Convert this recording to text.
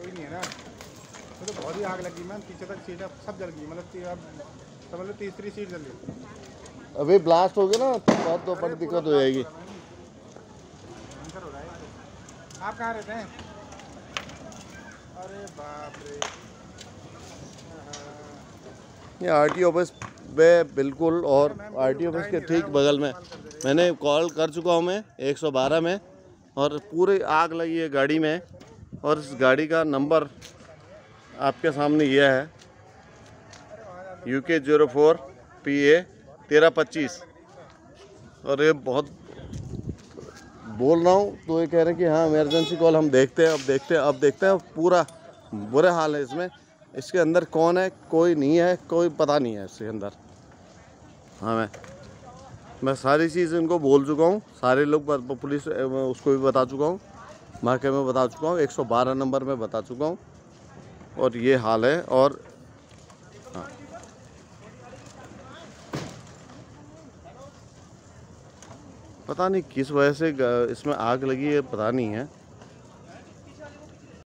कोई नहीं है ना। वो तो बहुत ही आग लगी मैम। पीछे तक सीटें सब जल गई मतलब समझ लो तीसरी सीट जल गई। अभी ब्लास्ट हो गया ना तो बहुत तो बड़ी दिक्कत हो जाएगी। हो है आप कहाँ रहते हैं? अरे बाप रे। ये आरटी ऑफ़िस में बिल्कुल और आरटी ऑफ़िस के ठीक बगल में। मैंने कॉल कर चुका हूँ मैं 112 में और पूरी आग लगी है गाड़ी में। और इस गाड़ी का नंबर आपके सामने यह है। यू के ज़ीरो फोर पी ए तेरह पच्चीस। और ये बहुत बोल रहा हूँ तो ये कह रहे हैं कि हाँ इमरजेंसी कॉल हम देखते हैं, अब देखते हैं, अब देखते हैं पूरा बुरे हाल है इसमें। इसके अंदर कौन है, कोई नहीं है, कोई पता नहीं है इसके अंदर। हाँ मैं मैं सारी चीज़ इनको बोल चुका हूँ, सारे लोग पुलिस, उसको भी बता चुका हूँ। महकमे में बता चुका हूँ 112 नंबर में बता चुका हूँ। और ये हाल है और हाँ। पता नहीं किस वजह से इसमें आग लगी है, पता नहीं है।